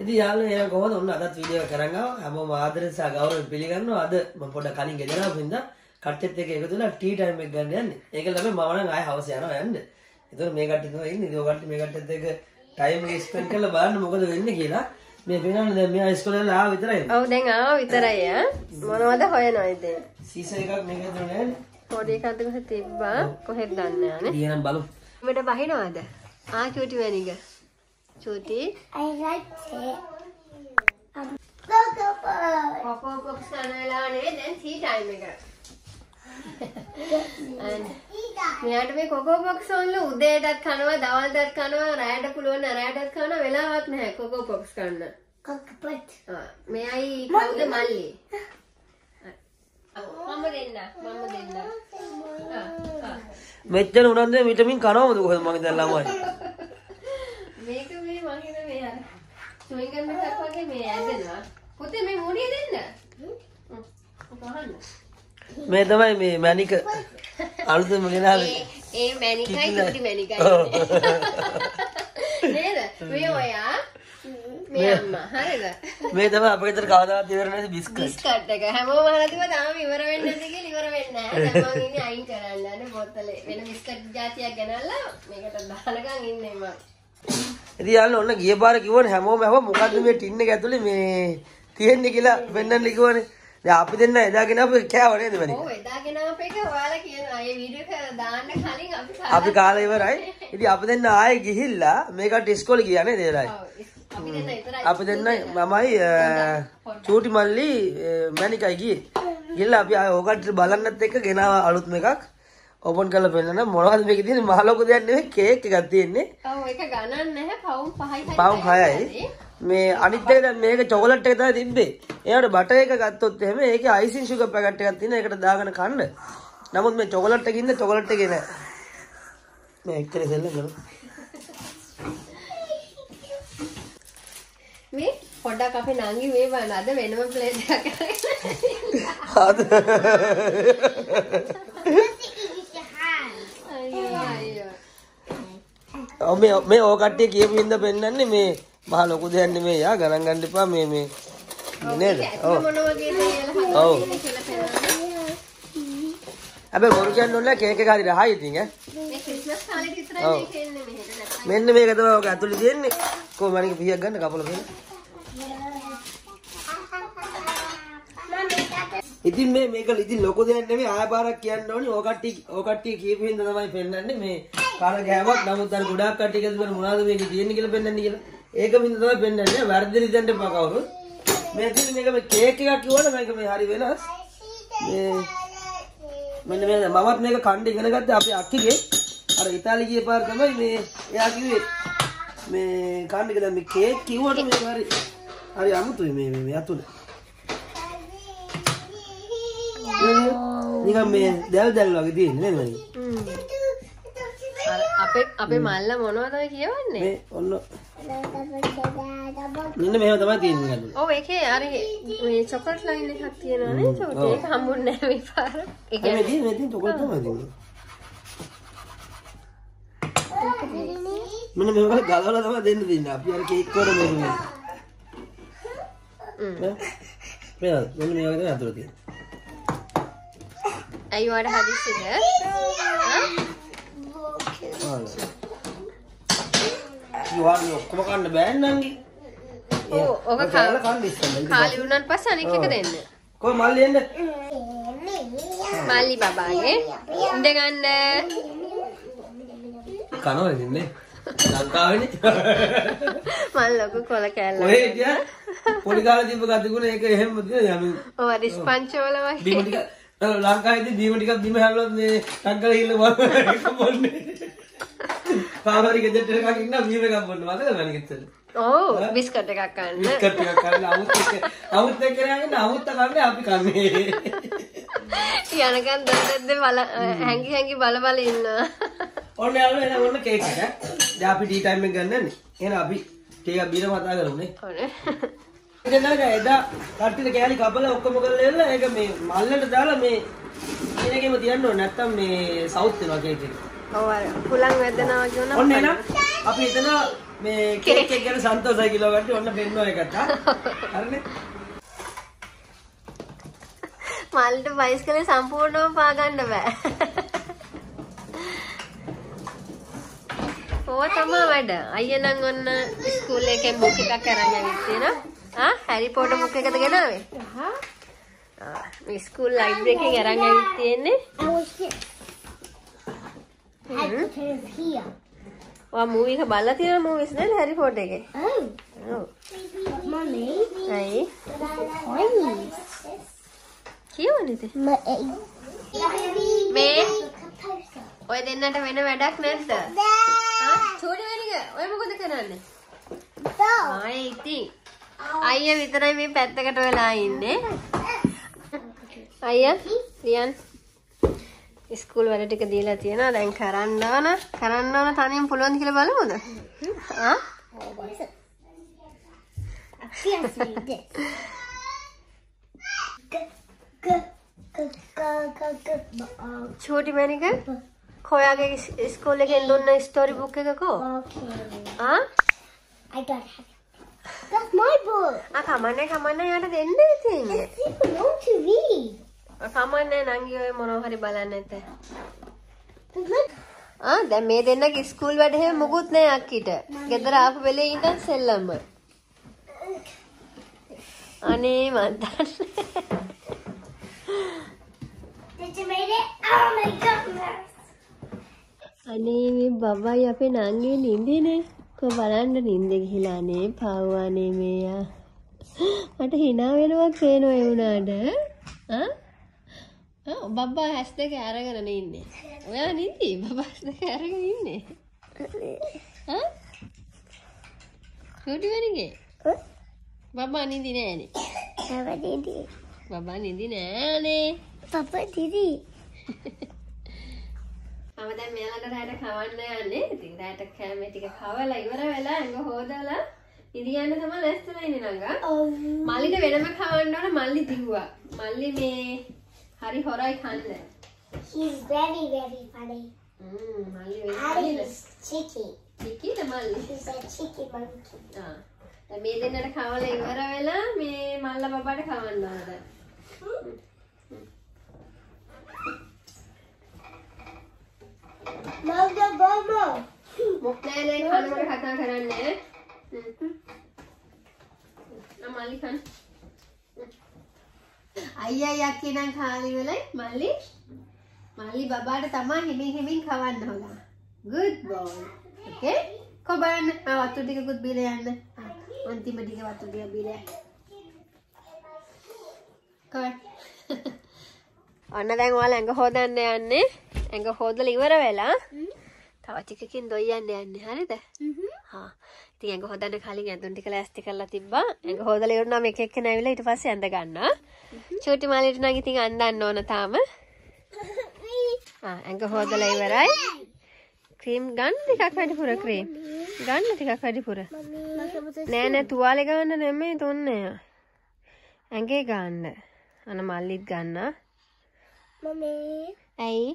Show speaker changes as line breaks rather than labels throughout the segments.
ඉතින් යාළුවෝ එහෙනම් කොහොමද ඔන්න අදත් වීඩියෝ එක කරන් ආවා? හැමෝම ආදරෙන් සහ ගෞරවයෙන් පිළිගන්නවා. අද මම පොඩ්ඩක් කලින් ගෙදරව හින්දා කට්ටෙත් එක්ක එකතු වෙලා ටී ටයිම් එක ගන්න යන්නේ. ඒක ළමයි මම නම් ආයෙ හවස යනවා යන්න. ඒතකොට මේ කට්ටිය තමයි ඉන්නේ. ඉතින් ඔය කට්ටිය මේ කට්ටියත් එක්ක ටයිම් එක ස්පෙන්ඩ් කරලා බලන්න මොකද වෙන්නේ කියලා. මේ පේනවනේ දැන් මෙයා ඉස්කෝලේ වල ආව විතරයි.
ඔව් දැන් ආවා විතරයි ඈ මොනවද හොයනවා ඉතින්?
සීසන් එකක් මේක දුන්නේ
පොඩි එකක්ද කොහෙද තිබ්බා. කොහෙද දන්නේ නැහැ නේ
ඊනම් බලමු.
මෙට බහිනවද? ආ චූටි වැනිග චූටි
I like it. Um, go, go, go.
Coco box කරන වෙලාවනේ දැන් ටී ටයිම් එක. මෙයාට මේ කොකෝ බොක්ස් වල උදේටත් කනවා දවල්ටත් කනවා රැයට පුළුවන් නම් රැයටත් කනවා වෙලාවක් නැහැ කොකෝ බොක්ස් කන්න මෙයයි කවුද මල්ලි? මම දෙන්න මම දෙන්න.
මෙච්චර උනන්දුවේ විටමින් කනවමද කොහෙද මගේ දැන් ළමයි
මේක මේ මං හිතන්නේ මේ අර චුයින්ගම් එකක් වගේ මේ ඇදෙනවා. පුතේ මේ මුඩිය දෙන්න? හ්ම්. ගහන්න
මේ තමයි මේ මැනික අලුතෙන්ම ගෙනාවේ
ඒ මැනිකයි. චුටි මැනිකයි. නේද? මේ ඔයා මේ අම්මා. හරිද?
මේ තමයි අපේ ගෙදර කවදාවත් ඉවර නැති බිස්කට්.
බිස්කට් එක. හැමෝම අහලා තිබ්බා තාම ඉවර වෙන්නේ නැති කියලා ඉවර වෙන්නේ නැහැ දැන් මං ඉන්නේ අයින් කරන්න. අනේ බෝතලේ වෙන බිස්කට් జాතියක් ගෙනල්ලා මේකට දානකම් ඉන්නේ මං
ඉතින් යාළුවෝ ඔන්න ගිය පාර කිව්වනේ හැමෝම ඇහුවා මොකද්ද මේ ටින් එක ඇතුලේ මේ තියෙන්නේ කියලා පෙන්වන්න කිව්වනේ. දැන් අපි දෙන්න එදාගෙන අපි කෑව නේද මැනික
ඔව් එදාගෙන අපේක ඔයාලා කියන අය වීඩියෝ එක දාන්න කලින් අපි
අපි කාලේ ඉවරයි. ඉතින් අපි දෙන්න ආයේ ගිහිල්ලා මේකට ඉස්කෝලේ ගියා නේද ඒරයි
අපි දෙන්න
අපි මමයි චූටි මල්ලි මැනිකයි ගියේ. ගිහලා අපි ආයේ ඕකට බලන්නත් එක්ක ගෙනාව අලුත්ම එකක් ඕපන් කරලා පෙන්නන මොනවද මේකේ තියෙන්නේ? මහ ලොකු දෙයක් නෙවෙයි කේක් එකක් තියෙන්නේ.
ඔව් ඒක ගණන් නැහැ. පවුම් 5යි
පවුම් 6යි මේ අනිත් එක දැන් මේක චොකලට් එක තමයි තිබ්බේ. එයාට බටර් එක ගත්තොත් එහෙම ඒකේ අයිසින් සුගර් පැකට් එකක් තියෙනවා. ඒකට දාගෙන කන්න. නමුත් මේ චොකලට් එකකින්ද චොකලට් එකේ නෑ. මේ එක්කනේ සෙල්ලම් කරමු
මේ පොඩ්ඩක් අපේ නංගි මේ බලන්න අද වෙනම ප්ලේට් එකක්.
ආද
With your hand.
අයියෝ අයියෝ
ඔව් මේ මේ ඕ කට්ටිය කියපු හින්දා පෙන්වන්නේ මේ මහ ලොකු දෙයක් නෙමෙයි යා ගණන් ගන්න එපා මේ මේ. නේද? ඔව්. ඔව්.
පෙන්නන්න.
හැබැයි බොරු කියන්න ඕනේ නෑ කේක් එක හරි රහයි ඉතින් ඈ.
මේ ක්‍රිස්මස් කාලේ විතරයි
ඔව්.
මේක එන්නේ මෙහෙට
මෙන්න මේක තමයි ඔක ඇතුලේ තියෙන්නේ. කොහොම අනික පියක් ගන්න කපල
that's
ඉතින් මේ මේක ඉතින් ලොකු දෙයක් නෙමෙයි. ආය පාරක් කියන්න ඕනි. ඕ කට්ටිය ඕ කට්ටිය කියපු හින්දා තමයි පෙන්වන්නේ මේ කාල ගෑවක් නමුත් අර ගොඩාක් කට්ටිය කියනවා මොනවද මේකේ තියෙන්නේ කියලා පෙන්වන්නේ කියලා. ඒක මින්ද තමයි පෙන්වන්නේ වැරදි රිදෙන්න එපා කවුරුත්. මේ තියෙන මේක මේ කේක් එකක් කිව්වනේ මේක මේ හරි වෙනස්. මේ මෙන්න මේ මමත් මේක කණ්ඩ ඉගෙන ගත්තේ අපේ අක්කිගේ. අර ඉතාලි ගිය පාර තමයි මේ එයා කිව්වේ මේ කණ්ඩ කියලා මේ කේක් කිව්වට මේක හරි හරි අමුතුයි මේ මේ මේ අතුල. නිකන් මේ දැල් දැල් වගේ තියෙන්නේ නේද? මේ?
අපේ අපේ මල්ල මොනවද ඔය කියවන්නේ?
මේ ඔන්න මෙන්න මෙහෙම තමයි තියෙන්නේ නේද?
ඔව් ඒකේ අර මේ චොකලට් ලයින් එකක් තියෙනවනේ චොකලට් ඒක හම්බුන්නේ නැහැ මේ පාර. ඒ
මේ
කියන්නේ
තියෙන්නේ මේ තියෙන්නේ චොකලට් තමයි තියෙන්නේ. මෙන්න මේක ගලවලා තමයි දෙන්න දෙන්නේ. අපි අර කේක් වල මේක මේ. මෙන්න මේ වගේ තමයි අතුල තියෙන්නේ.
ඇයි වඩ හදිස්සිද
ඉවාන් ඔක්කොම කන්න බෑ නංගි.
ඔව් ඔක
කාලා කන්න ඉස්සෙල්ලා
කාලි වුණාට පස්සේ අනික එක දෙන්න.
කොයි මල්ලි එන්න?
මල්ලි බබාගේ. ඉඳ ගන්න.
කනවා ඉන්නේ ලංකාවේනේ.
මල් ලොකු කොල කෑල්ල.
ඔය හිටියා? පොඩි කාලේ තිබ්බ ගතිගුණ ඒක එහෙම තියෙන යනු
ඔව් අර ස්පංච් වල වගේ.
බීම ටික ලංකාවේදී බීම ටිකක් බීම හැල්ලුවොත් මේ ටංගල හිල්ල බලන්න පාවරි ගෙදරට එකක් ඉන්න බීම එකක් බොන්න මතකද මනිකත්තල
ඔව් බිස්කට් එකක් ගන්න.
බිස්කට් ටිකක් කන්න අමුත් එක අමුත් එක කරගෙන අමුත්ත කන්නේ අපි කන්නේ.
යනකන් දොඩද්ද බල හැංගි හැංගි බල බල ඉන්නවා.
ඔන්න යාළුවා එහෙනම් ඔන්න කේක් එක. දැන් අපි ටී ටයිම් එක ගන්නන්නේ එහෙනම් අපි ටී එකක් බීලා මතා කරමුනේ.
ඔනේ.
එදා එදා කට්ටියට කෑලි කපලා ඔක්කොම කරලා එල්ල. ඒක මේ මල්ලට දාලා මේ ඉනගෙම තියන්න ඕනේ. නැත්තම් මේ සවුත් වෙනවා කේක් එක.
ඔව් අර හුලං වැදෙනවා කියන
ඔන්න එහෙනම් අපි එතන මේ කේක් එක ගැන සන්තෝෂයි කියලා ගන්න ඔන්න පෙන්නවා එකට හරිනේ?
මල්ට බයිස් කලේ සම්පූර්ණව පාගන්න බෑ. ඕව තමා වැඩ. අයියනම් ඔන්න ස්කූල් එකෙන් බුක් එකක් අරන් ඇවිත් තියෙනවා ආ හැරි පොටර් බුක් එකද ගෙනාවේ? ආ මේ ස්කූල් ලයිබ්‍රරි එකෙන් අරන් ඇවිත් තියෙන්නේ
I was this. I put it here.
ඔයා මූවි එක බලලා තියෙන මූවිස් නේද හැරි පොටර් එකේ
Oh,
ඔව්
mommy.
ඇයි
Coins.
කියවන්නේද මේ ඔය දෙන්නට වෙන වැඩක් නැද්ද? ආ චූටි වෙනික ඔය මොකද කරන්නේ? ආයේ ඉතින්. අයියා විතරයි මේ පැත්තකට වෙලා ඉන්නේ. අයියා රියන් ස්කූල් වැඩ ටික දීලා තියෙනවා. දැන් කරන්න ඕන. කරන්න ඕන තනියෙන් පුළුවන් කියලා බලමුද? ආ? චූටි වෙනික කොයාගේ ස්කූල් එකෙන් දුන්න ස්ටෝරි බුක් එක කෝ
okay.
ආ?
I don't have it. That's my book.
ආ කමන්නේ කමන්නේ යාට දෙන්න ඉතින්.
People want to read.
කමන්නේ නංගි ඔය මොනවා හරි බලන්න
look,
ආ දැන් මේ දෙන්නගේ ස්කූල් වැඩ හැම මොකුත් නෑ අක්කිට. ගෙදර ආපු වෙලේ ඉඳන් සෙල්ලම. අනේ මන් දන්නේ. අනේ මේ බබයි අපේ නංගි නින්දේනේ. කො බලන්න නින්ද ගිහිලා නේ පාවුවානේ මේයා. මට hina වෙනවක් පේනවා ඒ වුණාට. ආ? බබ්බා හැස් දෙක අරගෙන ඉන්නේ. ඔයා නිදි බබා හැස් දෙක අරගෙන ඉන්නේ. ආ? චූටි වෙනිගේ. බබා නිදි නෑනේ.
Did it.
බබා නිදි නෑනේ.
Did it.
මම දැන් මෙයාලට රැයට කවන්න යන්නේ. ඉතින් රැයට කෑම ටික කවලා ඉවර වෙලා ඇඟ හොදලා ඉදියන්න තමයි ලැස්තිලා ඉන්නේ නංගා.
Oh.
මල්ලිට වෙනම කවන්න ඕන මල්ලි දිව්වා. මල්ලි මේ හරි හොරයි කන්න.
He's very, very funny.
හ්ම් මල්ලි වෙන
Daddy
කන්නේ.
is cheeky.
කිකිද මල්ලි?
He's a cheeky monkey.
ආ. දැන් මේ දෙන්නට කවලා ඉවර වෙලා මේ මල්ල බබාට කවන්න ඕන දැන්.
Mogo Bobo.
මොක් නෑ කනකොට කතා කරන්නේ. මල්ලි කන්න. අයියා යක්කේ නම් කාලි වෙලයි මල්ලි. මල්ලි බබාට තමා හිමින් හිමින් කවන්න හොලා. Good boy. Okay? කො බලන්න ආ වතු ටිකකුත් බීලා යන්න. අන්තිම ටික වතු ටික බීලා කොයි ඔන්න දැන් ඔයාලා ඇඟ හොදන්න යන්නේ. ඇඟ හොදලා ඉවර වෙලා තව ටිකකින් දොයියන්න යන්නේ. හරිද? හා ඉතින් ඇඟ හොදන්න කලින් ඇඳුම් ටික ලෑස්ති කරලා තිබ්බා. ඇඟ හොදලා ඉවරනම එක එක්කෙනා ඇවිල්ලා ඊට පස්සේ ඇඳ ගන්නවා. චූටි මාලිට නම් ඉතින් අඳන්න ඕන තාම. ආ ඇඟ හොදලා ඉවරයි. ක්‍රීම් ගන්න ටිකක් වැඩිපුර ක්‍රීම්. ගන්න ටිකක් වැඩිපුර. නෑ නෑ තුවාලේ ගන්න නෙමෙයි තුන්නේ ඇඟේ ගන්න. අන මල්ලිත් ගන්න.
Mommy.
ඇයි?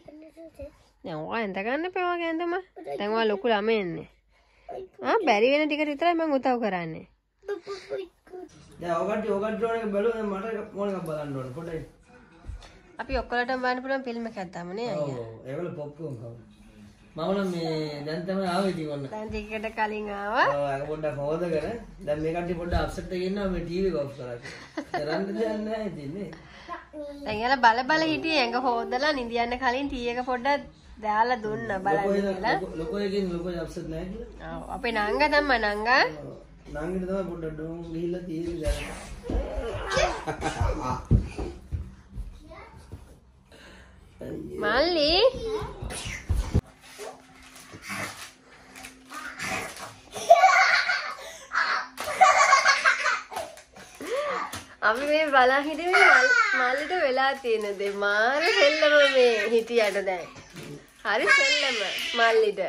නෑ ඔයා ඇඳ ගන්න පේවා ගැඳම දැන් ඔයා ලොකු ළමෙන්නේ ආ බැරි වෙන ටික විතරයි මම උදව් කරන්නේ.
දැන් ඔකට ඔකට ඩ්‍රෝන් එක බැලුවා දැන් මට මොන එකක් බලන්න ඕන. පොඩ්ඩයි.
අපි ඔක්කොලටම බලන්න පුළුවන් ෆිල්ම් එකක් දාමුනේ අයියා
ඔව් ඒවල පොප්කෝන් කවුද මම නම් මේ දැන් තමයි ආවේ ඉතින් ඔන්න.
දැන් ටිකකට කලින් ආවා.
ඔව් පොඩ්ඩක් හොදගෙන දැන් මේ කට්ටිය පොඩ්ඩක් අප්සෙට් එකේ ඉන්නවා මේ ටීවී එක ඔෆ් කරලා. කරන්න දෙයක් නැහැ ඉතින් නේ.
දැන් යාලා බල බල හිටියේ ඇඟ හොදලා නිදියන්න කලින් ටී එක පොඩ්ඩක් දාලා දුන්නා බලන්න කියලා.
ලොකෝ- අප්සෙට් නැහැ
අපේ නංගා තමයි නංගා.
නංගිට තමයි පොඩ්ඩක් ඩෝන් ගිහිල්ලා තියෙන්නේ දැන්.
මල්ලි. අපි මේ බලන් හිටියේ මල්- මල්ලිට වෙලා තියෙන දේ. මාර සෙල්ලම මේ හිටියට දැන් හරි සෙල්ලම මල්ලිට.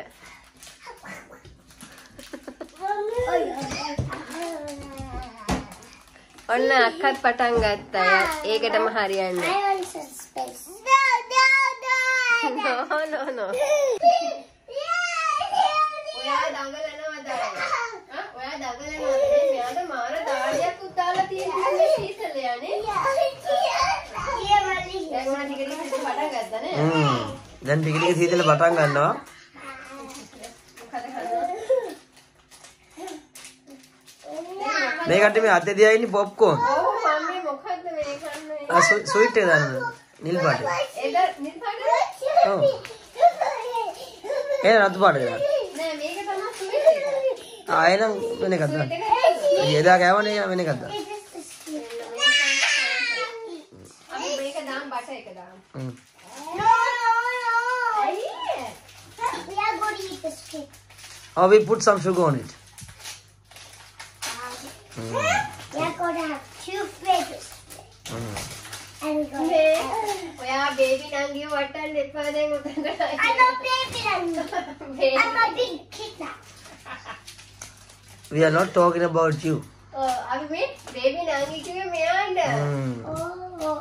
ඔන්න අක්කත් පටන් ගත්තා. ඒකටම හරියන්නේ.
No no no.
ඔයා දඟලනවද? ආ ඔයා දඟලනවද? මෙයාට මාර දාඩියක් උදාලා තියෙන්නේ සීතලයනේ. ඊය මල්ලි. දැන් ඔයා ටික ටික පටන් ගත්තා නේ?
දැන් ටික ටික සීතල පටන් ගන්නවා. මේ කට්ටිය මේ අතේ තියා ඉන්නේ පොප්කෝන්.
ඔව් මම්මී මොකද්ද මේ කන්නේ?
ආ ස්වීට් එක දාන්න. නිල් පාට.
එද නිල් පාට?
ඔව්. ඒ රතු පාට දාන්න.
නෑ මේක තමයි ස්වීට් එක.
ආ එහෙනම් වෙන එකක් දාන්න. එදා කෑවනේ වෙන එකක් දාන්න.
අපි මේක දාම් බට එක දාම්.
හ්ම්.
ඇයි?
We are going to eat this cake.
Oh, we put some sugar on it.
We are going to have two. And we're going to
මේ ඔයා බේබි නංගිව වටන්න එපා දැන් උතනට.
I'm a baby and I'm a big kid.
We are not talking about you.
ඔව් අපි මේ baby නංගි කිව්වේ මෙයාට.
Hmm.
Oh.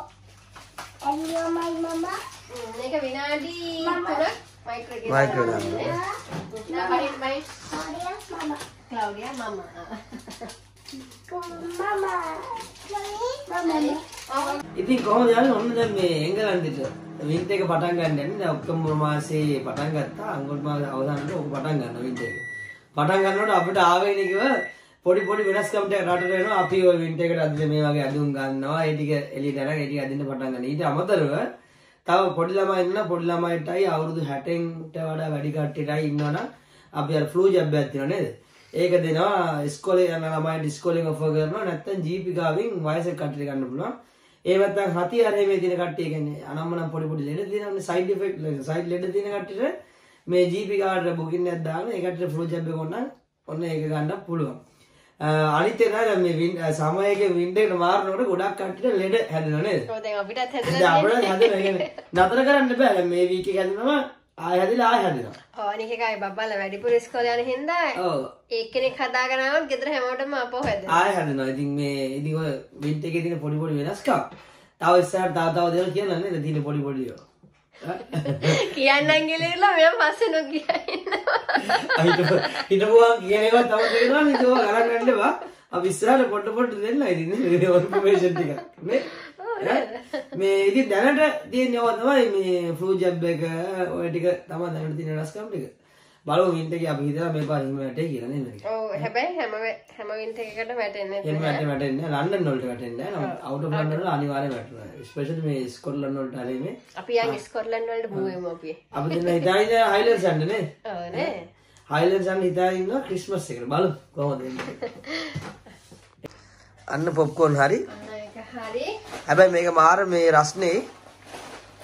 And you're my mama?
හ්ම්, මේක විනාඩි 3ක් මයික්‍රෝ එකේ
Micro
දාන්න
දාන්න.
ඕනේ. නා හරි මයි
Claudia? Mama.
ක්ලවුඩියා මම.
Go, mama. Mama.
ඉතින් කොහොමද යන්නේ ඔන්න දැන් මේ එංගලන්තෙට වින්ට් එක පටන් ගන්න යන්නේ දැන් ඔක්තෝබර් මාසේ පටන් ගත්තා අඟුල් මාස අවසානයේ ඕක පටන් ගන්නවා වින්ට් එක පටන් ගන්නකොට අපිට ආවේනිකව පොඩි පොඩි වෙනස්කම් ටික රටට එනවා අපි ওই වින්ට් එකට අද මේ වගේ අඳුම් ගන්නවා ඒ ටික එළියට අරන් ඒ ටික අදින්න පටන් ගන්න ඊට අමතරව තව පොඩි ළමයි ඉන්න පොඩි ළමයිටයි අවුරුදු 60ට වඩා වැඩි කට්ටියටයි ඉන්නවනම් අපි අර ෆ්ලූ ජැබ් එකක් තියෙනවා නේද? ඒක දෙනවා ඉස්කෝලේ යන ළමයිට ඉස්කෝලෙන් ඔෆර් කරනවා නැත්නම් ජීපිකාවෙන් වයසක කට්ටියට ගන්න පුළුවන්. ඒ නැත්තම් හති අරේ මේ දින කට්ටිය කියන්නේ අනම්මනම් පොඩි පොඩි ලෙඩ තියෙනවානේ සයිඩ් ඉෆෙක්ට් සයිඩ් ලෙඩ තියෙන කට්ටියට මේ ජීපී කාර්ඩ් බුකින් එකක් දාන ඒ කට්ටියට ෆ්ලූ ජැබ් එක ඕන ඔන්න ඒක ගන්න පුළුවන්. අ, අනිත් එක තමයි මේ සමයක වින්ඩ් එකට මාරනකොට ගොඩක් කට්ටියට ලෙඩ හැදෙනවා නේද?
ඔව් දැන් අපිටත්
දැන්
හැදලා
අපිට හැදෙනවා කියන්නේ. නතර කරන්න බෑ. දැන් මේ වීක් එක හැදෙනවා ආය හැදිලා ආය හැදෙනවා.
ඔව් අනික එකයි බබ්බලා වැඩිපුර ඉස්කෝලේ යන හින්දා
ඔව්.
එක්කෙනෙක් හදාගෙන ආවොත් ගෙදර හැමෝටම අපෝ හැද.
ආය හැදෙනවා. ඉතින් මේ ඉතින් ඔය වින්ට් එකේ තියෙන පොඩි පොඩි වෙනස්කම්. තව ඉස්සරහට තව තව දේවල් කියලා නේද? තියෙන පොඩි පොඩි ඒවා
කියන්නම් ගිලෙලා මෙයා පස්සේ නොකියනවා.
හිටපුවා කියන ඒවා තව තියෙනවා නේද? ගණන් ගන්න එපා. අපි ඉස්සරහට පොඩ පොඩ දෙන්න ඉතින් මේ ඉන්ෆර්මේෂන් ටික. මේ? මේ ඉතින් දැනට තියෙන ඒවා තමයි මේ ෆ්ලූ ජැබ් එක ඔය ටික තමයි දැනට තියෙන වෙනස්කම් ටික බලමු වින්ට් එකේ අපි හිතලා මේ පාර හිම වැටේ කියලා නේද
ඔව් හැබැයි හැම හැම වින්ට් එකකට වැටෙන්නේ
එහෙම වැටෙන්නේ වැටෙන්නේ නැහැ. ලන්ඩන් වලට වැටෙන්නේ නැහැ. අවුට් ඔෆ් ලන්ඩන් වල අනිවාර්යයෙන් වැටෙනවා. ස්පෙෂලි මේ ස්කොට්ලන්ඩ් වලට හරි මේ
අපි යන් ස්කොට්ලන්ඩ් වලට මූවෙමු අපි.
අපි දෙන්න හිතාගෙන හයිලන්ඩ්ස් යන්න නේ.
ඔව් නේ.
හයිලන්ඩ්ස් යන්න හිතාගෙන ඉන්නවා ක්‍රිස්මස් එකට. බලමු කොහොමද වෙන්නේ. අන්න පොප්කෝන් හරි.
හරි.
හැබැයි මේක මාර මේ රස්නේ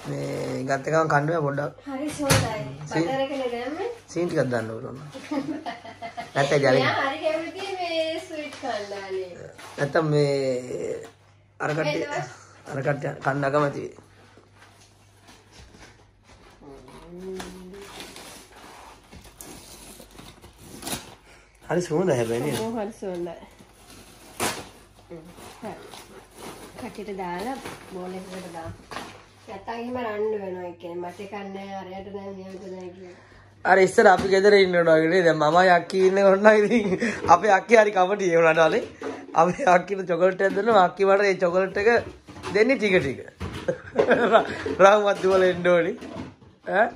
මේ ගත්ත ගමන් කන්න බෑ පොඩ්ඩක්
හරි සෝදායි. බටර් එකනේ දැම්මේ.
සීන් ටිකක් දාන්න ඕන. නැත්නම් ජලි.
මෙයා හරි කැමති මේ ස්වීට් කන්නානේ.
නැත්නම් මේ අර කට්ටිය අර කට්ටිය කන්න අකමැති. හරි සුවඳ හැබැයි නේද?
ඔව් හරි. හරි. කටියට දාලා බෝල් එකකට දාන්න. නැත්තම් එහෙම රණ්ඩු වෙනවා ඒ කියන්නේ මට කන්නේ අරයට නෑ මෙයාට නෑ කියලා.
අර ඉස්සර අපි ගෙදර ඉන්නකොට වගේ නේද? මමයි අක්කි ඉන්නකොට නම් ඉතින් අපේ අක්කි හරි කපටි ඒ වුණාට අනේ. අපි අක්කිට චොකලට් එකක් දෙනවා අක්කි මට ඒ චොකලට් එක දෙන්නේ ටික ටික. රාමත් දුවල එන්න ඕනි. ඈ?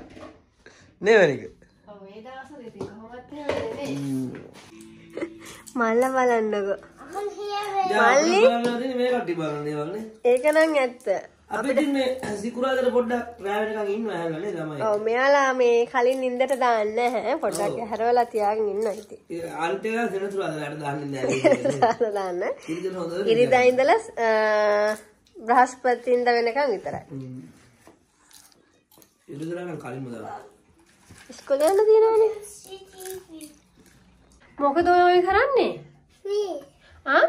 නේ වෙනික.
ඔව් ඒ දවස්වල ඉතින් කොහොමත් නේ. මල්ල බලන්නකෝ.
මල්ලි මේ කට්ටි බලන දේවල් නේ.
ඒක නම් ඇත්ත.
සිකුරාදට පොඩ්ඩක් රෑ වෙනකන් ඉන්නවා හැල්ලා නේ තමයි.
ඔව් මෙයාලා මේ කලින් නින්දට දාන්න නැහැ. පොඩ්ඩක් හැරවලා තියාගෙන ඉන්න ඉතින්.
ඒ අන්තිම සෙනසුරාදට දාන්නේ නැහැ.
දාන්න. ඉරිදා ඉඳලා බ්‍රහස්පතින්ද වෙනකන් විතරයි.
ඉරිදා නම් කලින්ම දාලා.
ඉස්කෝලේ යන්න තියෙනවනේ. මොකද ඔය කරන්නේ? ආ?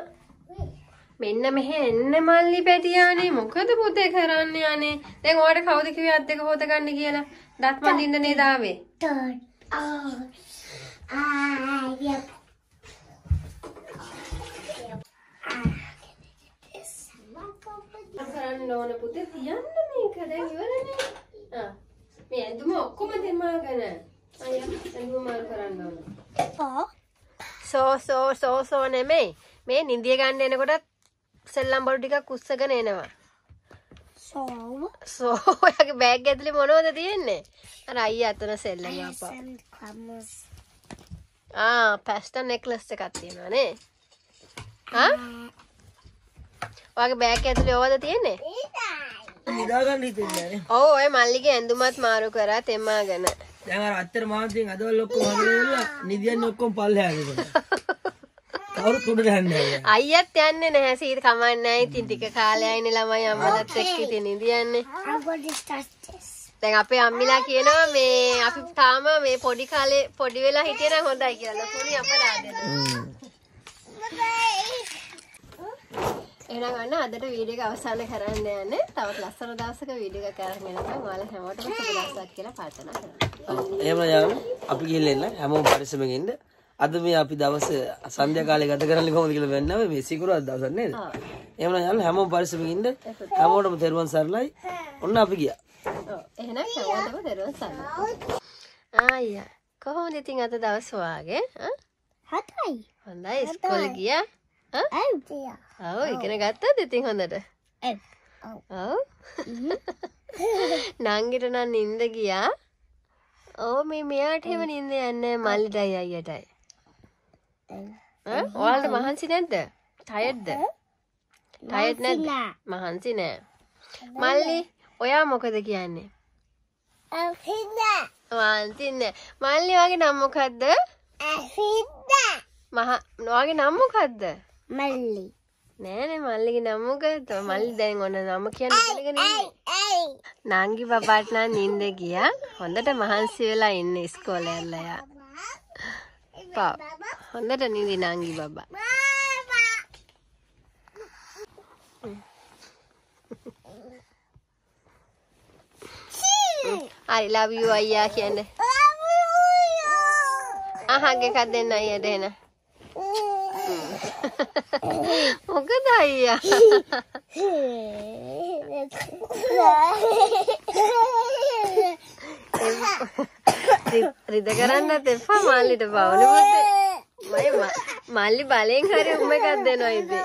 මෙන්න මෙහෙ එන්න මල්ලි පැටියානේ. මොකද පුතේ කරන්නේ අනේ දැන් ඔයාලට කවුද කිව්වේ අත් දෙක හොද ගන්න කියලා? දත් මන්දින්න නේද ආවේ. කරන්න ඕන පුතේ තියන්න මේක. දැන් ඉවරනේ. ආ මේ ඇඳුම ඔක්කොම දෙමාගෙන. අයියා ඇඳුම මාරු කරන්න ඕන. සෝ සෝ සෝ සෝ නෙමෙයි. මේ නිදිය ගන්න එනකොට සෙල්ලම් බඩු ටිකක් උස්සගෙන එනවා
So,
සෝ ඔයාගේ බෑග් ඇතුලේ මොනවද තියෙන්නේ? අර අයියා අතන සෙල්ලම අපා.
some crumbs.
ආ පැස්ටා නෙක්ලස් එකක් තියෙනවා නේ. ආ? ඔයාගේ බෑග් ඇතුලේ ඕවද තියෙන්නේ?
නිදාගන්න හිතෙන්නේ නැහැ
ඔව් ඔය මල්ලිගේ ඇඳුමත් මාරු කරා තෙමාගෙන.
දැන් අර අත්තර මාන්තියෙන් අදවල් ඔක්කොම හදලා නිදියන්නේ ඔක්කොම පල්ලෙහාට කවුරුත් උඩට යන්නේ නැහැ
අයියත් යන්නේ නැහැ සීත කමන්නේ නැහැ. ඉතින් ටික කාලයයිනේ ළමයි අම්මලත් එක්ක ඉතින් ඉඳියන්නේ. දැන් අපේ අම්මිලා කියනවා මේ අපි තාම මේ පොඩි කාලේ පොඩි වෙලා හිටියනම් හොඳයි කියලා. ලොකුනි අපරාධද. එහෙනම් අන්න අදට වීඩියෝ එක අවසන් කරන්න යන්නේ. තවත් ලස්සන දවසක වීඩියෝ එකක් අරගෙන එනකම් ඔයාලා හැමෝටම සුබ දවසක් කියලා ප්‍රාර්ථනා කරනවා.
එහෙම යාම අපි ගිහින් එන්න හැමෝම පරිස්සමෙන් ඉන්න අද මේ අපි දවස් සන්ධ්‍යා කාලේ ගත කරන්නේ කොහොමද කියලා වෙන්නව මේ සිකුරාදා දවසක් නේද. එහෙම යාම හැමෝම පරිස්සමෙන් ඉන්න හැමෝටම තෙරුවන් සරණයි ඔන්න අපි ගියා
ඔව්. එහෙනම් හැමෝටම දරුවන් සරණයි. ආයියා කොහොමද ඉතින් අද දවස් වාගේ?
Hi.
හොඳයි ඉස්කෝලේ ගියා?
dear.
ඔව් ඉගෙන ගත්තද ඉතින් හොඳට? ඔව්. නංගිට නම් නින්ද ගියා. ඔව් මේ මෙයාට එහෙම නින්ද යන්නේ මල්ලිටයි අයියටයි. ඔයාලට මහන්සි නැද්ද? ටයර්ඩ්ද? ටයර්ඩ් නැද්ද? මහන්සි නෑ. මල්ලි ඔයා මොකද කියන්නේ?
Afinda.
මහන්සි නෑ. මල්ලි වගේ නම මොකද්ද?
Afinda.
මහ ඔයාගේ නම මොකද්ද?
Melly.
නෑනේ මල්ලිගේ නම මොකද්ද? මල්ලි දැන් ඔන්න නම කියන්න. නංගි බබාට නම් නින්ද ගියා. හොඳට මහන්සි වෙලා ඉන්න ඉස්කෝලේ පාව. හොඳට නිදි නංගි බබා. I love you අයියා කියන්නේ. අහං එකක් දෙන්න අයියට එන. මොකද අයියා? රිද- රිද කරන්නත් එපා මල්ලිට බවනේ පුතේ. මයි ම- මල්ලි බලෙන් හරි උම එකක් දෙනවා ඉතින්.